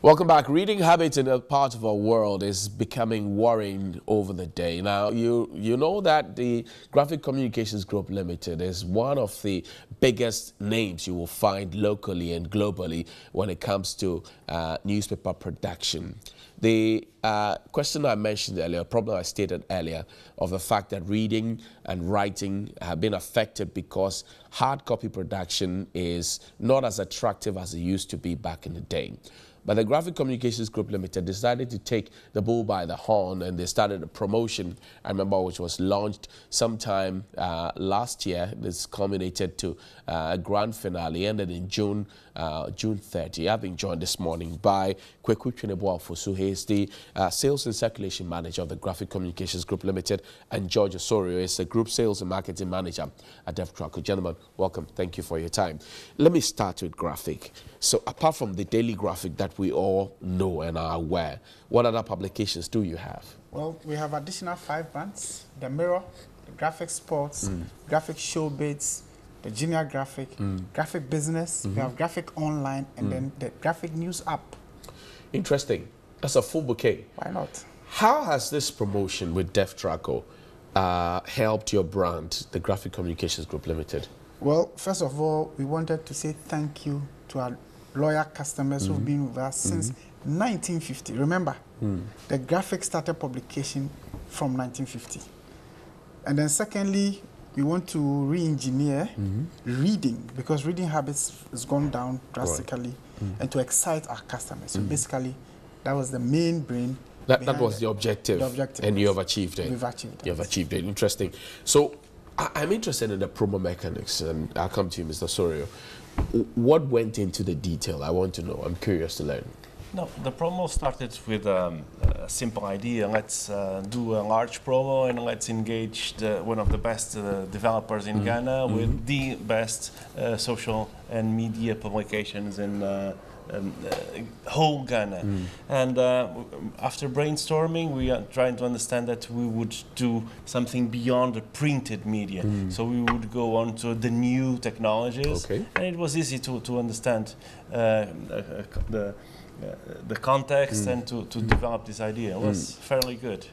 Welcome back. Reading habits in a part of our world is becoming worrying over the day. Now, you, you know that the Graphic Communications Group Limited is one of the biggest names you will find locally and globally when it comes to uh, newspaper production. The uh, question I mentioned earlier, problem I stated earlier, of the fact that reading and writing have been affected because hard copy production is not as attractive as it used to be back in the day. But the Graphic Communications Group Limited decided to take the bull by the horn and they started a promotion, I remember, which was launched sometime uh, last year. This culminated to uh, a grand finale, ended in June uh, June 30. I've been joined this morning by Kweku Chinebo Fosu. He is the uh, Sales and Circulation Manager of the Graphic Communications Group Limited, and George Osorio is the Group Sales and Marketing Manager at DevTraco. Gentlemen, welcome. Thank you for your time. Let me start with graphic. So apart from the daily graphic that we all know and are aware, what other publications do you have? Well, we have additional five brands, the Mirror, the Graphic Sports, mm. Graphic Showbiz, the Junior Graphic, mm. Graphic Business, mm -hmm. we have Graphic Online, and mm. then the Graphic News app. Interesting. That's a full bouquet. Why not? How has this promotion with DevTraco uh, helped your brand, the Graphic Communications Group Limited? Well, first of all, we wanted to say thank you to our loyal customers -hmm. who've mm-hmm. been with us -hmm. since 1950. Remember, mm. the graphic started publication from 1950. And then secondly, we want to re-engineer mm -hmm. reading because reading habits has gone down drastically right. mm and to excite our customers. So mm basically, that was the main brain. That, that was the objective, the objective. And you have achieved it. We've achieved it. You have achieved it. Interesting. So I, am interested in the promo mechanics, and I'll come to you, Mr. Sorio. What went into the detail? I want to know. I'm curious to learn. No, the promo started with um, a simple idea. Let's uh, do a large promo and let's engage the, one of the best uh, developers in mm. Ghana mm -hmm. with the best uh, social and media publications in uh, um, uh, whole Ghana. Mm. And uh, after brainstorming, we are trying to understand that we would do something beyond the printed media. Mm. So we would go on to the new technologies. Okay. And it was easy to, to understand the uh, the context mm. and to, to develop this idea. It was mm. fairly good.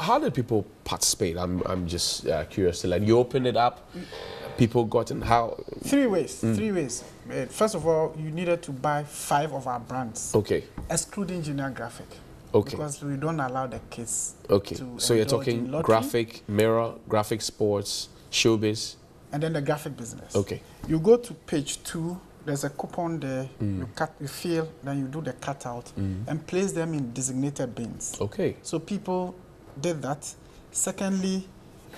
How did people participate? I'm, I'm just uh, curious to learn. You opened it up, people got in. How? Three ways. Mm. Three ways. Uh, first of all, you needed to buy five of our brands. Okay. Excluding Junior Graphic. Okay. Because we don't allow the kids. Okay. so you're talking graphic, mirror, graphic sports, showbiz. And then the graphic business. Okay. You go to page two there's a coupon there. Mm. You cut, you fill, then you do the cutout mm. and place them in designated bins. Okay. So people did that. Secondly,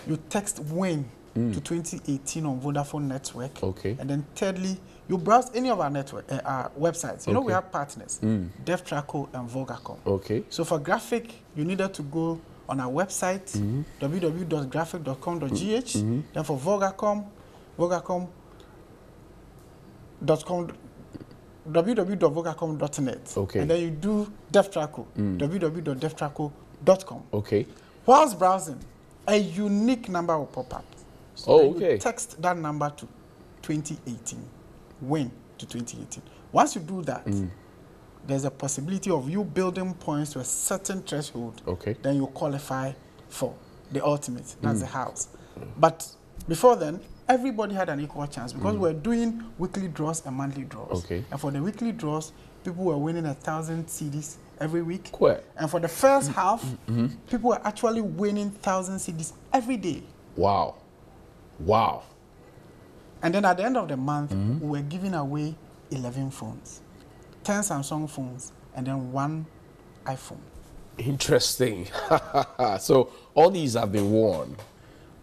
you text when mm. to 2018 on Vodafone network. Okay. And then thirdly, you browse any of our network, uh, our websites. You okay. know we have partners, mm. DevTraco and Vogacom. Okay. So for graphic, you needed to go on our website, mm -hmm. www.graphic.com.gh. -hmm. Then for Vogacom, Vogacom com www.vogacom.net. Okay. And then you do DevTraco, mm. www.devtraco.com. Okay. Whilst browsing, a unique number will pop up. So oh, okay. text that number to 2018. When to 2018. Once you do that, mm. there's a possibility of you building points to a certain threshold. Okay. Then you qualify for the ultimate. That's mm. the house. But before then, everybody had an equal chance because mm. we're doing weekly draws and monthly draws. Okay. And for the weekly draws, people were winning a thousand cedis every week. Cool. And for the first mm. half, mm -hmm. people were actually winning thousand cedis every day. Wow. Wow. And then at the end of the month, -hmm. we were giving away 11 phones, 10 Samsung phones, and then one iPhone. Interesting. so all these have been won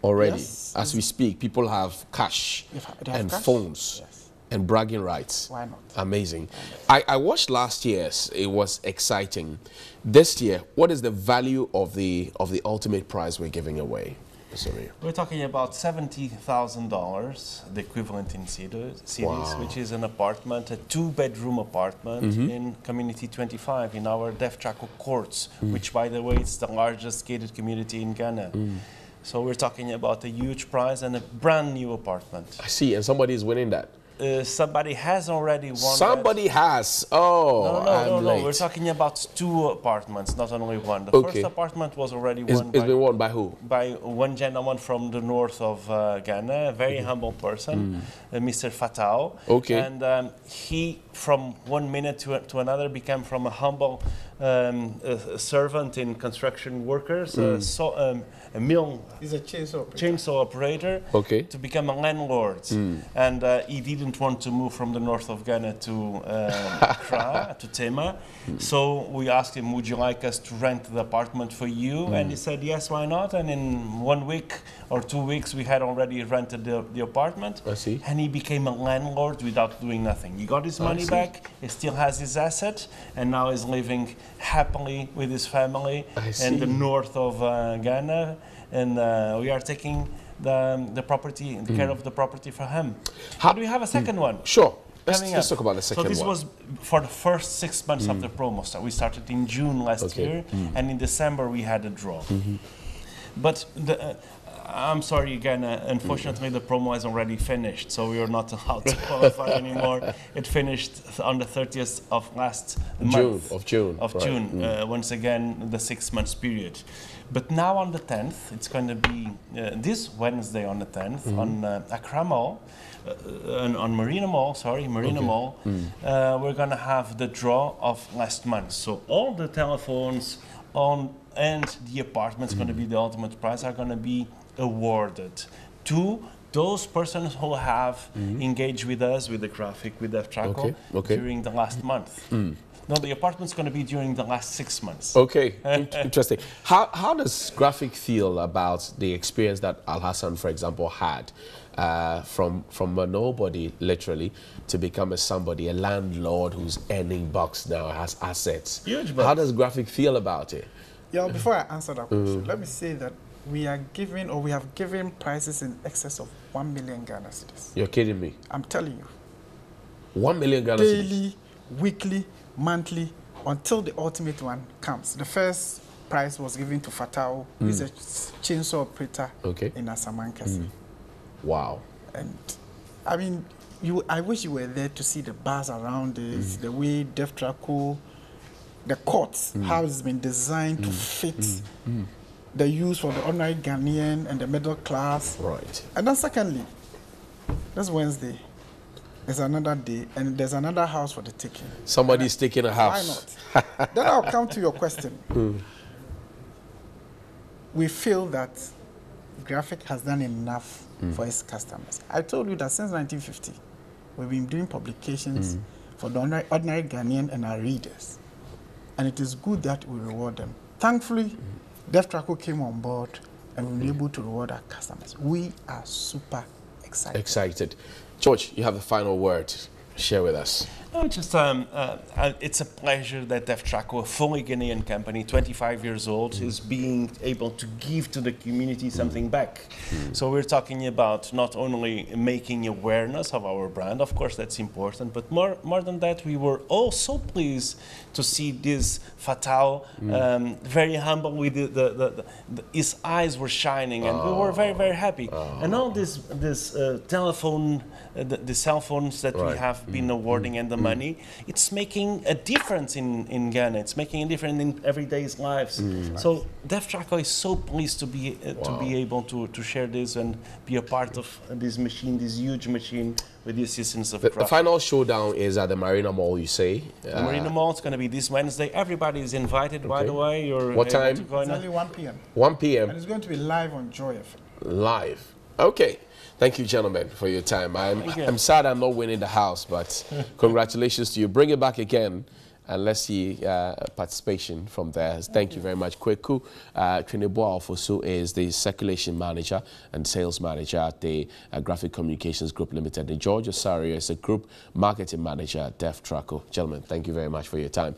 already. Yes. As we speak, people have cash have and cash? phones yes. and bragging rights. Why not? Amazing. I, I watched last year's. It was exciting. This year, what is the value of the of the ultimate prize we're giving away? Sorry. We're talking about $70,000, the equivalent in cities, wow. which is an apartment, a two-bedroom apartment mm -hmm. in Community 25 in our DevTraco courts, mm. which, by the way, is the largest gated community in Ghana. Mm. So we're talking about a huge prize and a brand new apartment. I see, and somebody is winning that. Uh, somebody has already won. that. Somebody has. Oh, No, no, I'm no, late. no. We're talking about two apartments, not only one. The Okay. first apartment was already won it's by, been won by who? by one gentleman from the north of uh, Ghana, a very humble person, uh, Mr. Fatao. Mm. Okay. And um, he, from one minute to, to another, became from a humble um, a, a servant in construction workers, Mm. uh, so, um, a mill He's a chainsaw operator. chainsaw operator Okay. to become a landlord. And uh, he didn't want to move from the north of Ghana to uh, Accra, to Tema. So we asked him, Would you like us to rent the apartment for you? And he said, Yes, why not? And in one week or two weeks, we had already rented the, the apartment. I see. And he became a landlord without doing nothing. He got his money back, he still has his asset, and now is living happily with his family in the north of uh, Ghana. And uh, we are taking the, the property, the care of the property for him. Hmm. How- do we have a second one? Sure. Let's, let's talk about the second one. So this one. was for the first six months of the promo. So we started in June last Okay. year, and in December we had a draw. But the, uh, I'm sorry again. Uh, unfortunately, the promo is already finished, so we are not allowed to qualify anymore. It finished on the 30th of last June, month of June, Of right. June. Uh, once again, the six months period. But now on the 10th, it's going to be uh, this Wednesday on the 10th Mm-hmm. on uh, Accra Mall, uh, on, on Marina Mall, sorry, Marina Mall, Mm. uh, we're going to have the draw of last month. So all the telephones on and the apartments going to be the ultimate prize are going to be awarded to those persons who have engaged with us with the graphic with the Mm-hmm. Okay, okay. Mm. during the last month. No, the apartment's going to be during the last six months. Okay, interesting. How, how does Graphic feel about the experience that Al Hassan, for example, had uh, from from a nobody, literally, to become a somebody, a landlord who's earning bucks now, has assets? Huge bucks. How does Graphic feel about it? Yeah, before I answer that Mm. question, let me say that we are giving or we have given prices in excess of 1 million Ghana cedis. You're kidding me. I'm telling you. One million Ghana cedis. Daily, weekly, monthly, until the ultimate one comes. The first prize was given to Fatao, who is a chainsaw operator Mm. Okay. in Asamankese. Wow. And I mean, you, I wish you were there to see the bars around this, Mm. the way DevTraco, the courts, Mm. how it's been designed to fit the use for the ordinary Ghanaian and the middle class. Right. And then secondly, this Wednesday, there's another day, and there's another house for the taking. Somebody's taking a house. Why not? then I'll come to your question. We feel that Graphic has done enough hmm. for its customers. I told you that since 1950, we've been doing publications hmm. for the ordinary, ordinary Ghanaian and our readers. And it is good that we reward them. Thankfully, hmm. DevTraco came on board and we were able to reward our customers. We are super excited. Excited. George, you have the final word. Share with us. No, just um, uh, uh, it's a pleasure that DevTraco, a fully Ghanaian company, 25 years old, is being able to give to the community something back. So we're talking about not only making awareness of our brand, of course that's important, but more more than that, we were also pleased to see this Fatao um, very humble with the, the, the, the, his eyes were shining, and we were very very happy. And all this this uh, telephone, uh, the, the cell phones that we have been mm-hmm. awarding and the mm-hmm. money, it's making a difference in, in Ghana. It's making a difference in everyday's lives. Mm-hmm. So DevTraco is so pleased to be uh, to be able to, to share this and be a part of this machine, this huge machine, with the assistance of The, the final showdown is at the Marina Mall, you say. The Marina uh, Mall is going to be this Wednesday. Everybody is invited, by the way. You're What time? To go It's only 1 p.m. 1 p.m. And p.m. it's going to be live on Joy FM. live. Okay. Thank you, gentlemen, for your time. I'm, you. I'm sad I'm not winning the house, but congratulations to you. Bring it back again. And let's see uh, participation from there. Thank you very much. Kweku uh, Trinidad Alfosu is the circulation manager and sales manager at the uh, Graphic Communications Group Limited. And George Osario is the group marketing manager at DevTraco. Gentlemen, thank you very much for your time.